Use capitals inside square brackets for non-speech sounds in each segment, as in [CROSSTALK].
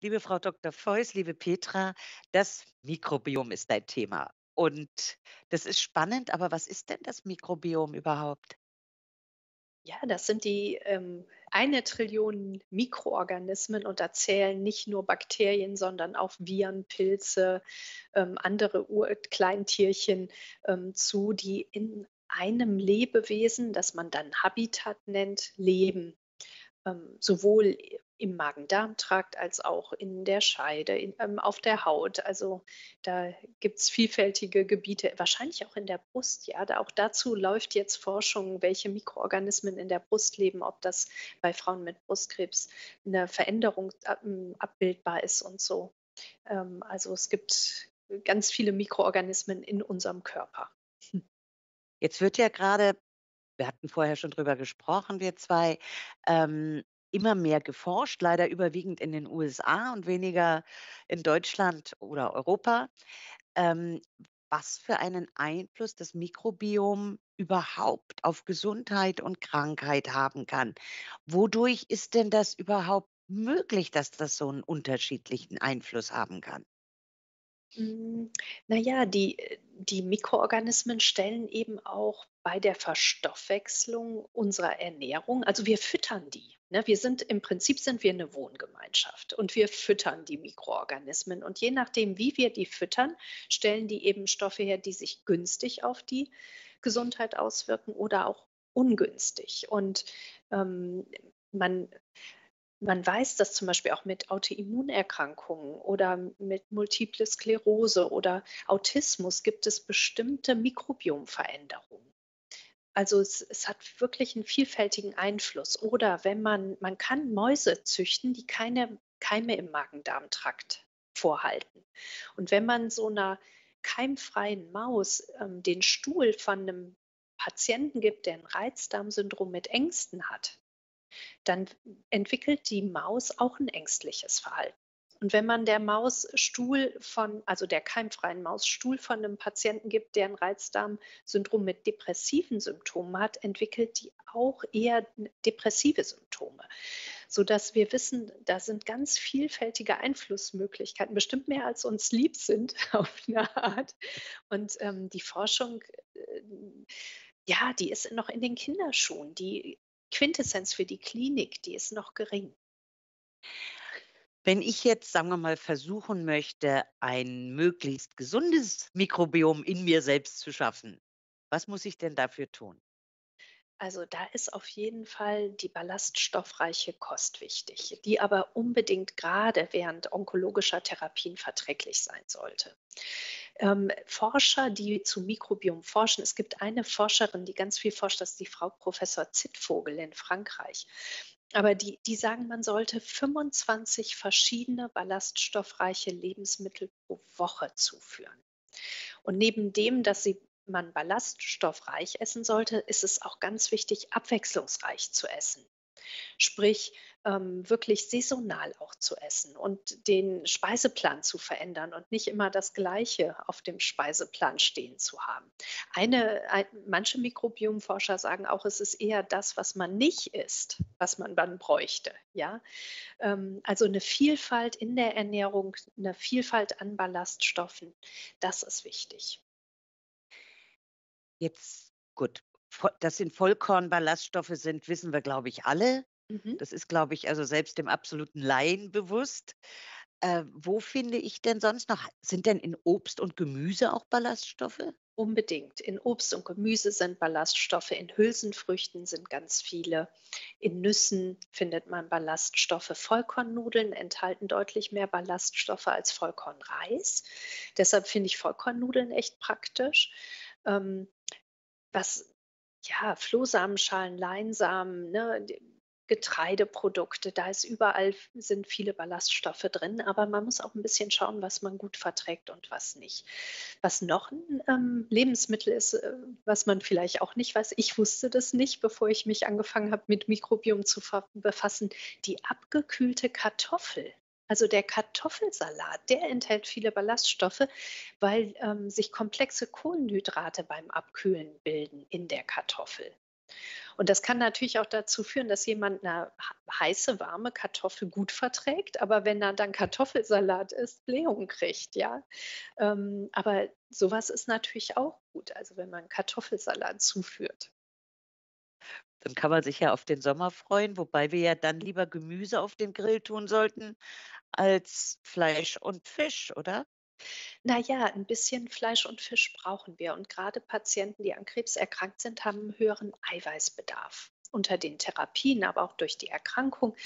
Liebe Frau Dr. Feuß, liebe Petra, das Mikrobiom ist dein Thema. Und das ist spannend, aber was ist denn das Mikrobiom überhaupt? Ja, das sind die ähm, eine Trillion Mikroorganismen und da zählen nicht nur Bakterien, sondern auch Viren, Pilze, ähm, andere Ur Kleintierchen ähm, zu, die in einem Lebewesen, das man dann Habitat nennt, leben ähm, sowohl im Magen-Darm-Trakt als auch in der Scheide, in, ähm, auf der Haut. Also da gibt es vielfältige Gebiete, wahrscheinlich auch in der Brust. Ja, da, auch dazu läuft jetzt Forschung, welche Mikroorganismen in der Brust leben, ob das bei Frauen mit Brustkrebs eine Veränderung ähm, abbildbar ist und so. Ähm, also es gibt ganz viele Mikroorganismen in unserem Körper. Jetzt wird ja gerade wir hatten vorher schon drüber gesprochen, wir zwei, ähm, immer mehr geforscht, leider überwiegend in den USA und weniger in Deutschland oder Europa, ähm, was für einen Einfluss das Mikrobiom überhaupt auf Gesundheit und Krankheit haben kann. Wodurch ist denn das überhaupt möglich, dass das so einen unterschiedlichen Einfluss haben kann? Hm, na ja, die die Mikroorganismen stellen eben auch bei der Verstoffwechslung unserer Ernährung also, wir füttern die, ne? Wir sind im Prinzip sind wir eine Wohngemeinschaft und wir füttern die Mikroorganismen und je nachdem, wie wir die füttern, stellen die eben Stoffe her, die sich günstig auf die Gesundheit auswirken oder auch ungünstig. Und, ähm, man man weiß, dass zum Beispiel auch mit Autoimmunerkrankungen oder mit Multiple Sklerose oder Autismus gibt es bestimmte Mikrobiomveränderungen. Also es, es hat wirklich einen vielfältigen Einfluss. Oder wenn man, man kann Mäuse züchten, die keine Keime im Magen-Darm-Trakt vorhalten. Und wenn man so einer keimfreien Maus ähm, den Stuhl von einem Patienten gibt, der ein Reizdarmsyndrom mit Ängsten hat, dann entwickelt die Maus auch ein ängstliches Verhalten. Und wenn man der Maus Stuhl von, also der keimfreien Maus Stuhl von einem Patienten gibt, der ein Reizdarmsyndrom mit depressiven Symptomen hat, entwickelt die auch eher depressive Symptome, sodass wir wissen, da sind ganz vielfältige Einflussmöglichkeiten, bestimmt mehr als uns lieb sind [LAUGHS] auf eine Art. Und ähm, die Forschung, äh, ja, die ist noch in den Kinderschuhen. Die Quintessenz für die Klinik, die ist noch gering. Wenn ich jetzt, sagen wir mal, versuchen möchte, ein möglichst gesundes Mikrobiom in mir selbst zu schaffen, was muss ich denn dafür tun? Also da ist auf jeden Fall die ballaststoffreiche Kost wichtig, die aber unbedingt gerade während onkologischer Therapien verträglich sein sollte. Ähm, Forscher, die zu Mikrobiom forschen, es gibt eine Forscherin, die ganz viel forscht, das ist die Frau Professor Zittvogel in Frankreich. Aber die, die sagen, man sollte 25 verschiedene ballaststoffreiche Lebensmittel pro Woche zuführen. Und neben dem, dass sie man ballaststoffreich essen sollte, ist es auch ganz wichtig, abwechslungsreich zu essen. Sprich, ähm, wirklich saisonal auch zu essen und den Speiseplan zu verändern und nicht immer das Gleiche auf dem Speiseplan stehen zu haben. Eine, ein, manche Mikrobiomforscher sagen auch, es ist eher das, was man nicht isst, was man dann bräuchte. Ja? Ähm, also eine Vielfalt in der Ernährung, eine Vielfalt an Ballaststoffen, das ist wichtig. Jetzt gut, vo das sind Vollkornballaststoffe sind, wissen wir, glaube ich, alle. Mhm. Das ist, glaube ich, also selbst dem absoluten Laien bewusst. Äh, wo finde ich denn sonst noch sind denn in Obst und Gemüse auch Ballaststoffe? Unbedingt. In Obst und Gemüse sind Ballaststoffe, in Hülsenfrüchten sind ganz viele, in Nüssen findet man Ballaststoffe. Vollkornnudeln enthalten deutlich mehr Ballaststoffe als Vollkornreis. Deshalb finde ich Vollkornnudeln echt praktisch. Ähm, was ja, Flohsamenschalen, Leinsamen, ne, Getreideprodukte, da ist überall sind viele Ballaststoffe drin, aber man muss auch ein bisschen schauen, was man gut verträgt und was nicht. Was noch ein ähm, Lebensmittel ist, äh, was man vielleicht auch nicht weiß, ich wusste das nicht, bevor ich mich angefangen habe, mit Mikrobiom zu befassen, die abgekühlte Kartoffel. Also der Kartoffelsalat, der enthält viele Ballaststoffe, weil ähm, sich komplexe Kohlenhydrate beim Abkühlen bilden in der Kartoffel. Und das kann natürlich auch dazu führen, dass jemand eine heiße, warme Kartoffel gut verträgt, aber wenn er dann Kartoffelsalat isst, Blähung kriegt, ja. Ähm, aber sowas ist natürlich auch gut, also wenn man Kartoffelsalat zuführt. Dann kann man sich ja auf den Sommer freuen, wobei wir ja dann lieber Gemüse auf den Grill tun sollten als Fleisch und Fisch, oder? Na ja, 'n bisschen Fleisch und Fisch brauchen wir und gerade Patienten, die an Krebs erkrankt sind, haben 'n höheren Eiweißbedarf unter den Therapien, aber auch durch die Erkrankung.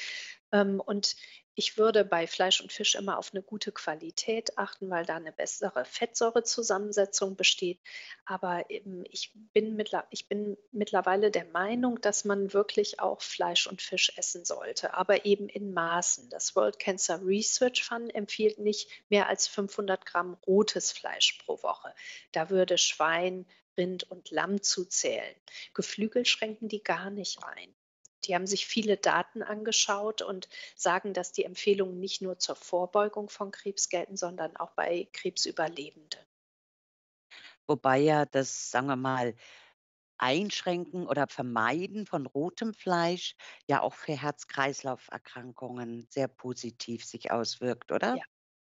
Ähm, und ich würde bei Fleisch und Fisch immer auf eine gute Qualität achten, weil da eine bessere Fettsäurezusammensetzung besteht. Aber, ähm, ich bin ich bin mittlerweile der Meinung, dass man wirklich auch Fleisch und Fisch essen sollte, aber eben in Maßen. Das World Cancer Research Fund empfiehlt nicht mehr als 500 Gramm rotes Fleisch pro Woche. Da würde Schwein, Rind und Lamm zuzählen. Geflügel schränken die gar nicht ein. Die haben sich viele Daten angeschaut und sagen, dass die Empfehlungen nicht nur zur Vorbeugung von Krebs gelten, sondern auch bei Krebsüberlebenden. Wobei ja das, sagen wir mal, Einschränken oder Vermeiden von rotem Fleisch ja auch für Herz-Kreislauf-Erkrankungen sehr positiv sich auswirkt, oder? Ja.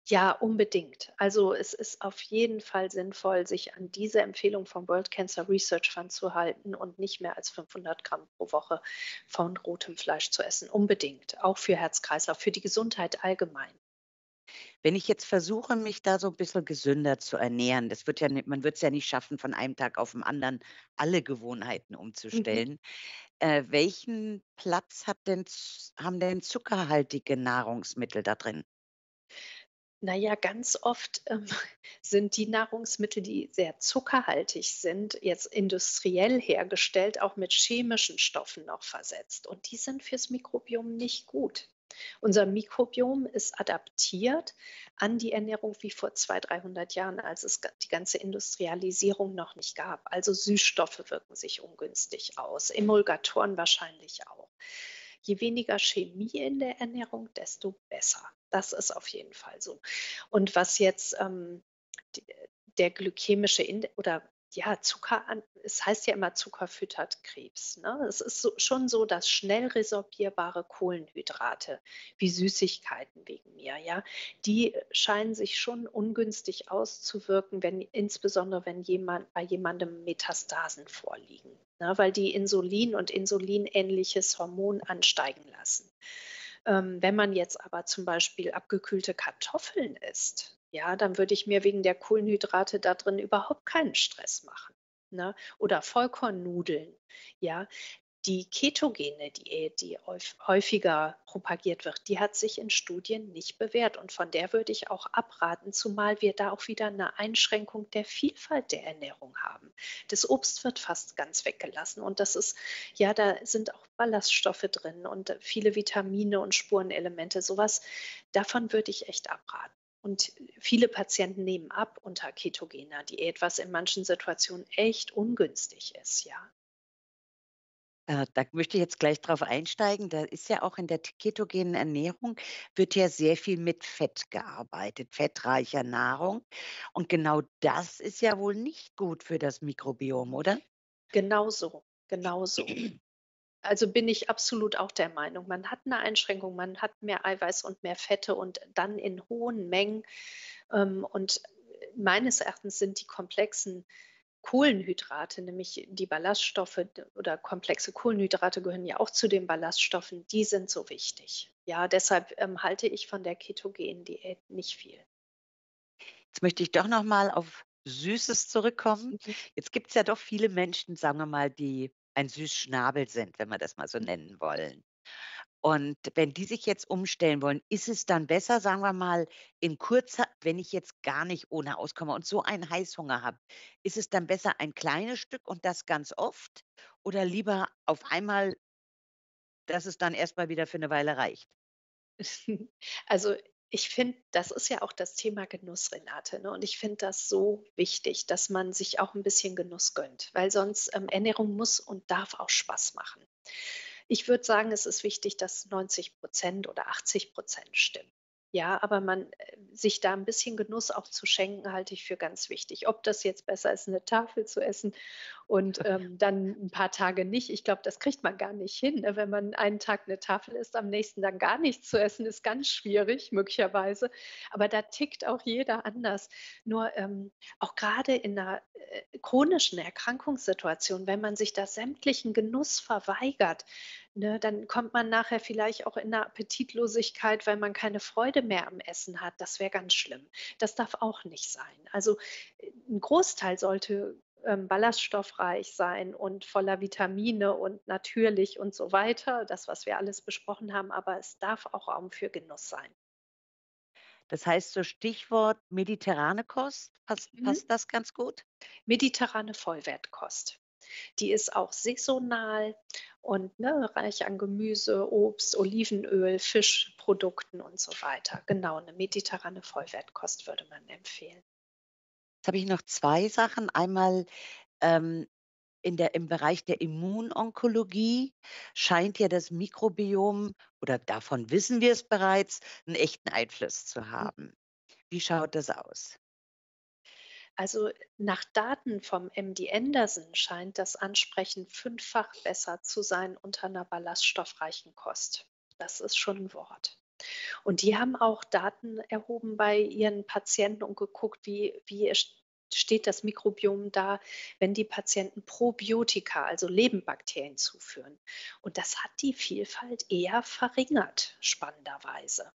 Ja, unbedingt. Also es ist auf jeden Fall sinnvoll, sich an diese Empfehlung vom World Cancer Research Fund zu halten und nicht mehr als 500 Gramm pro Woche von rotem Fleisch zu essen. Unbedingt. Auch für Herz-Kreislauf, für die Gesundheit allgemein. Wenn ich jetzt versuche, mich da so ein bisschen gesünder zu ernähren, das wird ja man wird es ja nicht schaffen, von einem Tag auf den anderen alle Gewohnheiten Mhm. umzustellen. Äh, welchen Platz hat denn haben denn zuckerhaltige Nahrungsmittel da drin? Na ja, ganz oft, ähm, [LAUGHS] sind die Nahrungsmittel, die sehr zuckerhaltig sind, jetzt industriell hergestellt, auch mit chemischen Stoffen noch versetzt. Und die sind fürs Mikrobiom nicht gut. Unser Mikrobiom ist adaptiert an die Ernährung wie vor 200, 300 Jahren, als es die ganze Industrialisierung noch nicht gab. Also Süßstoffe wirken sich ungünstig aus, Emulgatoren wahrscheinlich auch. Je weniger Chemie in der Ernährung, desto besser. Das ist auf jeden Fall so. Und was jetzt ähm, der glykämische Index oder ja, Zucker es heißt ja immer, Zucker füttert Krebs. Ne? Es ist so, schon so, dass schnell resorbierbare Kohlenhydrate, wie Süßigkeiten wegen mir, ja, die scheinen sich schon ungünstig auszuwirken, wenn, insbesondere wenn jemand, bei jemandem Metastasen vorliegen, ne? weil die Insulin und insulinähnliches Hormon ansteigen lassen. Ähm, wenn man jetzt aber zum Beispiel abgekühlte Kartoffeln isst, ja, dann würde ich mir wegen der Kohlenhydrate da drin überhaupt keinen Stress machen, ne? Oder Vollkornnudeln, ja. Die ketogene Diät, die häuf häufiger propagiert wird, die hat sich in Studien nicht bewährt und von der würde ich auch abraten, zumal wir da auch wieder eine Einschränkung der Vielfalt der Ernährung haben. Das Obst wird fast ganz weggelassen und das ist ja, da sind auch Ballaststoffe drin und viele Vitamine und Spurenelemente. Sowas, davon würde ich echt abraten. Und viele Patienten nehmen ab unter ketogener Diät, was in manchen Situationen echt ungünstig ist, ja. Äh, da möchte ich jetzt gleich drauf einsteigen. Da ist ja auch in der ketogenen Ernährung wird ja sehr viel mit Fett gearbeitet, fettreicher Nahrung. Und genau das ist ja wohl nicht gut für das Mikrobiom, oder? Genau so, genau so. Also bin ich absolut auch der Meinung, man hat eine Einschränkung, man hat mehr Eiweiß und mehr Fette und dann in hohen Mengen. Ähm, und meines Erachtens sind die komplexen Kohlenhydrate, nämlich die Ballaststoffe oder komplexe Kohlenhydrate gehören ja auch zu den Ballaststoffen, die sind so wichtig. Ja, deshalb, ähm, halte ich von der ketogenen Diät nicht viel. Jetzt möchte ich doch noch mal auf Süßes zurückkommen. Mhm. Jetzt gibt es ja doch viele Menschen, sagen wir mal, die ein Süßschnabel sind, wenn wir das mal so nennen wollen. Und wenn die sich jetzt umstellen wollen, ist es dann besser, sagen wir mal, in kurzer wenn ich jetzt gar nicht ohne auskomme und so einen Heißhunger habe, ist es dann besser ein kleines Stück und das ganz oft oder lieber auf einmal, dass es dann erst mal wieder für eine Weile reicht? [LAUGHS] Also, ich finde, das ist ja auch das Thema Genuss, Renate, ne? Und ich finde das so wichtig, dass man sich auch ein bisschen Genuss gönnt, weil sonst ähm, Ernährung muss und darf auch Spaß machen. Ich würde sagen, es ist wichtig, dass 90% oder 80% stimmen. Ja, aber man äh, sich da ein bisschen Genuss auch zu schenken, halte ich für ganz wichtig. Ob das jetzt besser ist, eine Tafel zu essen und, [LAUGHS] ähm, dann ein paar Tage nicht. Ich glaube, das kriegt man gar nicht hin, ne? Wenn man einen Tag eine Tafel isst, am nächsten dann gar nichts zu essen, ist ganz schwierig möglicherweise. Aber da tickt auch jeder anders. Nur, ähm, auch gerade in einer äh, chronischen Erkrankungssituation, wenn man sich da sämtlichen Genuss verweigert, ne, dann kommt man nachher vielleicht auch in 'ne Appetitlosigkeit, weil man keine Freude mehr am Essen hat. Das wäre ganz schlimm. Das darf auch nicht sein. Also, äh, 'n Großteil sollte, ähm, ballaststoffreich sein und voller Vitamine und natürlich und so weiter, das, was wir alles besprochen haben, aber es darf auch Raum für Genuss sein. Das heißt, so Stichwort mediterrane Kost, passt Mhm. passt das ganz gut? Mediterrane Vollwertkost. Die ist auch saisonal und, ne, reich an Gemüse, Obst, Olivenöl, Fischprodukten und so weiter. Genau, 'ne mediterrane Vollwertkost würde man empfehlen. Jetzt habe ich noch 2 Sachen. Einmal, ähm, in der im Bereich der Immunonkologie scheint ja das Mikrobiom oder davon wissen wir es bereits, 'n echten Einfluss zu Hm. haben. Wie schaut das aus? Also, nach Daten vom MD Anderson scheint das Ansprechen fünffach besser zu sein unter 'ner ballaststoffreichen Kost. Das ist schon 'n Wort. Und die haben auch Daten erhoben bei ihren Patienten und geguckt, wie wie steht das Mikrobiom da, wenn die Patienten Probiotika, also Lebenbakterien zuführen. Und das hat die Vielfalt eher verringert, spannenderweise.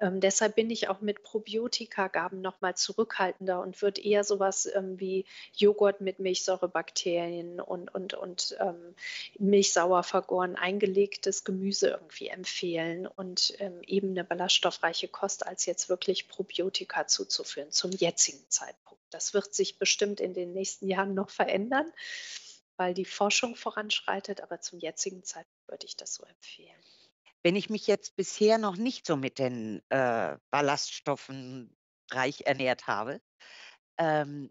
Ähm, deshalb bin ich auch mit Probiotikagaben noch mal zurückhaltender und würde eher so was, ähm, wie Joghurt mit Milchsäurebakterien und und und, ähm, milchsauer vergoren eingelegtes Gemüse irgendwie empfehlen und, ähm, eben 'ne ballaststoffreiche Kost als jetzt wirklich Probiotika zuzuführen zum jetzigen Zeitpunkt. Das wird sich bestimmt in den nächsten Jahren noch verändern, weil die Forschung voranschreitet, aber zum jetzigen Zeitpunkt würde ich das so empfehlen. Wenn ich mich jetzt bisher noch nicht so mit den, äh, Ballaststoffen reich ernährt habe, ähm,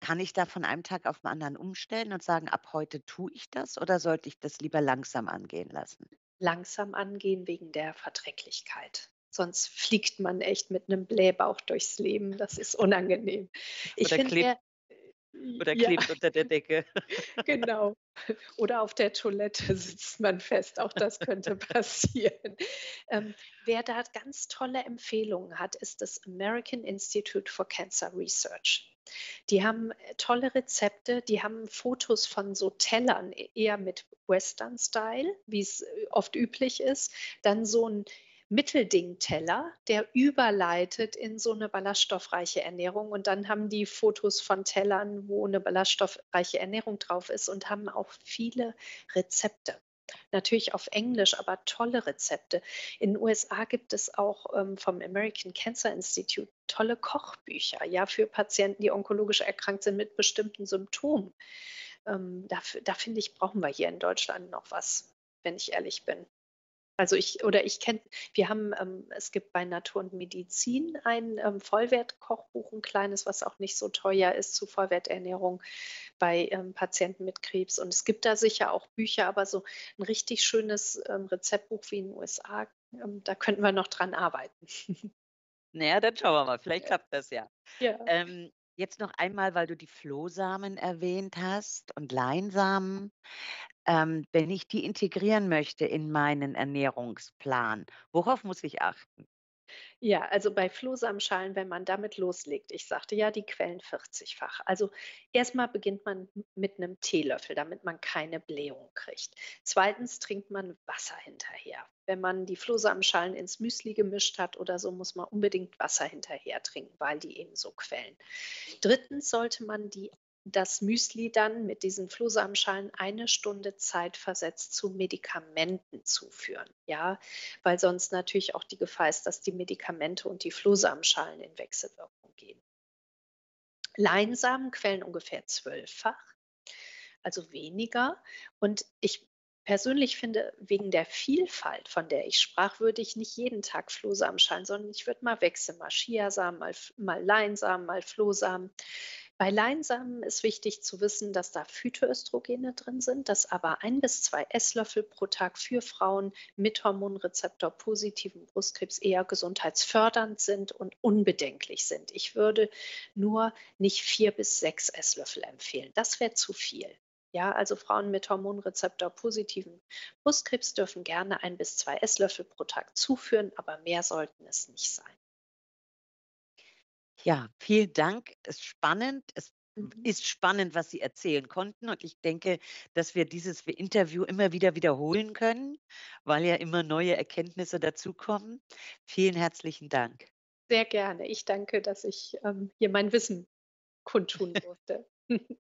kann ich da von einem Tag auf 'n anderen umstellen und sagen: „Ab heute tue ich das“, oder sollte ich das lieber langsam angehen lassen? Langsam angehen wegen der Verträglichkeit. Sonst fliegt man echt mit 'nem Blähbauch durchs Leben. Das ist unangenehm. Ich Oder finde klebt oder ja, klebt unter der Decke. [LAUGHS] genau. Oder auf der Toilette sitzt man fest. Auch das könnte [LAUGHS] passieren. Ähm, wer da ganz tolle Empfehlungen hat, ist das American Institute for Cancer Research. Die haben, äh, tolle Rezepte, die haben Fotos von so Tellern, e eher mit Western Style, wie's, äh, oft üblich ist. Dann so 'n Mittelding-Teller, der überleitet in so 'ne ballaststoffreiche Ernährung. Und dann haben die Fotos von Tellern, wo 'ne ballaststoffreiche Ernährung drauf ist und haben auch viele Rezepte. Natürlich auf Englisch, aber tolle Rezepte. In USA gibt es auch, ähm, vom American Cancer Institute tolle Kochbücher, ja, für Patienten, die onkologisch erkrankt sind mit bestimmten Symptomen. Ähm, da da finde ich, brauchen wir hier in Deutschland noch was, wenn ich ehrlich bin. Also, ich oder ich kenne wir haben ähm, es gibt bei Natur und Medizin ein, ähm, Vollwertkochbuch, 'n kleines, was auch nicht so teuer ist zu Vollwerternährung bei, ähm, Patienten mit Krebs. Und es gibt da sicher auch Bücher, aber so 'n richtig schönes, ähm, Rezeptbuch wie in USA, ähm, da könnten wir noch dran arbeiten. [LAUGHS] Na ja, dann schauen wir mal, vielleicht klappt das ja. Ja. Ähm, jetzt noch einmal, weil du die Flohsamen erwähnt hast und Leinsamen. Ähm, wenn ich die integrieren möchte in meinen Ernährungsplan, worauf muss ich achten? Ja, also bei Flohsamenschalen, wenn man damit loslegt ich sagte ja, die quellen 40-fach. Also, erst mal beginnt man mit 'nem Teelöffel, damit man keine Blähung kriegt. 2. trinkt man Wasser hinterher. Wenn man die Flohsamenschalen ins Müsli gemischt hat oder so, muss man unbedingt Wasser hinterher trinken, weil die eben so quellen. 3. sollte man die das Müsli dann mit diesen Flohsamenschalen eine Stunde zeitversetzt zu Medikamenten zuführen, ja? Weil sonst natürlich auch die Gefahr ist, dass die Medikamente und die Flohsamenschalen in Wechselwirkung gehen. Leinsamen quellen ungefähr 12-fach, also weniger. Und ich persönlich finde, wegen der Vielfalt, von der ich sprach, würde ich nicht jeden Tag Flohsamenschalen, sondern ich würde mal wechseln, mal Chiasamen, mal mal Leinsamen, mal Flohsamen. Bei Leinsamen ist wichtig zu wissen, dass da Phytoöstrogene drin sind, dass aber ein bis zwei Esslöffel pro Tag für Frauen mit Hormonrezeptor-positiven Brustkrebs eher gesundheitsfördernd sind und unbedenklich sind. Ich würde nur nicht vier bis sechs Esslöffel empfehlen. Das wäre zu viel. Ja, also Frauen mit Hormonrezeptor-positiven Brustkrebs dürfen gerne ein bis zwei Esslöffel pro Tag zuführen, aber mehr sollten es nicht sein. Ja, vielen Dank. Es ist spannend. Es Mhm. ist spannend, was Sie erzählen konnten. Und ich denke, dass wir dieses Interview immer wieder wiederholen können, weil ja immer neue Erkenntnisse dazukommen. Vielen herzlichen Dank. Sehr gerne. Ich danke, dass ich ähm, hier mein Wissen kundtun durfte. [LAUGHS]